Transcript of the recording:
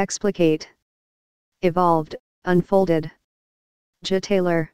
explicate, evolved, unfolded. J. Taylor